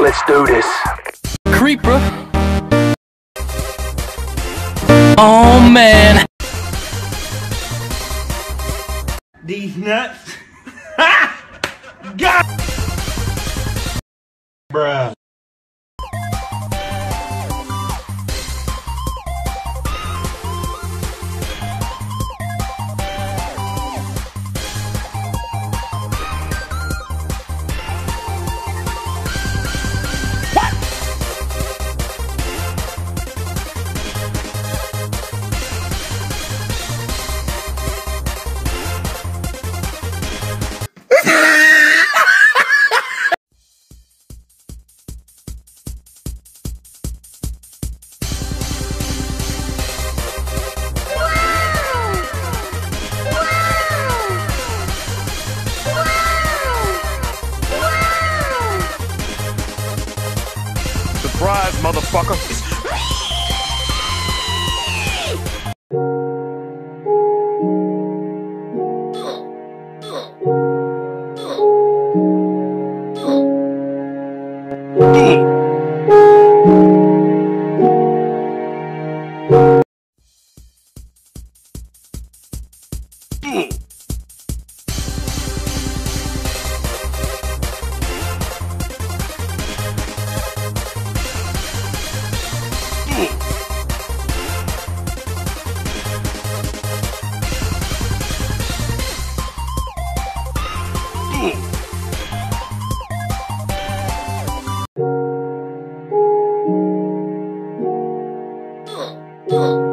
Let's do this. Creeper. Oh man. These nuts. God. Surprise, motherfucker. Mm. 어. 어.